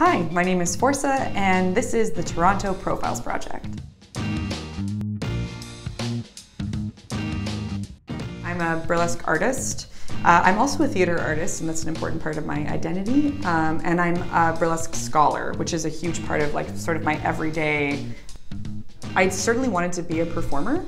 Hi, my name is Força, and this is the Toronto Profiles Project. I'm a burlesque artist. Uh, I'm also a theater artist, and that's an important part of my identity. Um, and I'm a burlesque scholar, which is a huge part of like sort of my everyday. I certainly wanted to be a performer,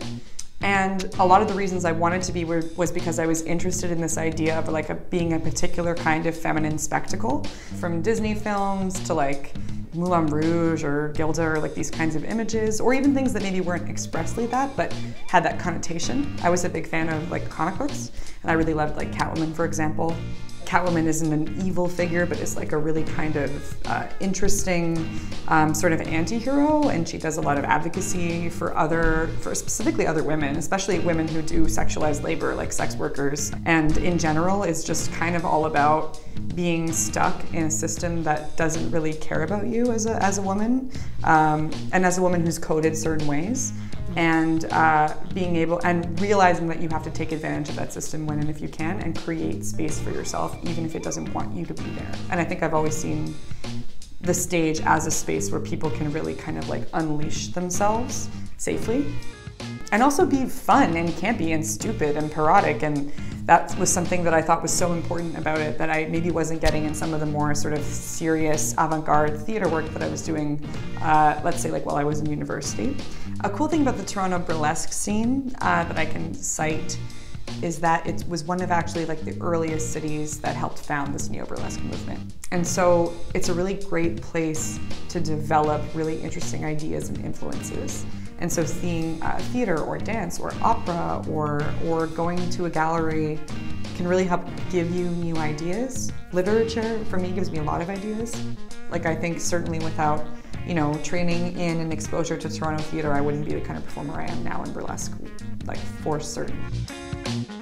and a lot of the reasons I wanted to be were, was because I was interested in this idea of like a, being a particular kind of feminine spectacle, from Disney films to like Moulin Rouge or Gilda or like these kinds of images, or even things that maybe weren't expressly that, but had that connotation. I was a big fan of like comic books, and I really loved like Catwoman, for example. Catwoman isn't an evil figure, but is like a really kind of uh, interesting um, sort of anti-hero, and she does a lot of advocacy for other, for specifically other women, especially women who do sexualized labor, like sex workers. And in general, it's just kind of all about being stuck in a system that doesn't really care about you as a, as a woman, um, and as a woman who's coded certain ways and uh, being able and realizing that you have to take advantage of that system when and if you can and create space for yourself even if it doesn't want you to be there. And i think i've always seen the stage as a space where people can really kind of like unleash themselves safely and also be fun and campy and stupid and parodic and that was something that I thought was so important about it that I maybe wasn't getting in some of the more sort of serious avant-garde theater work that I was doing, uh, let's say like while I was in university. A cool thing about the Toronto burlesque scene uh, that I can cite is that it was one of actually like the earliest cities that helped found this neo-burlesque movement. And so it's a really great place to develop really interesting ideas and influences. And so seeing uh, theater or dance or opera or, or going to a gallery can really help give you new ideas. Literature, for me, gives me a lot of ideas. Like I think certainly without you know, training in and exposure to Toronto theater, I wouldn't be the kind of performer I am now in burlesque, like for certain thank you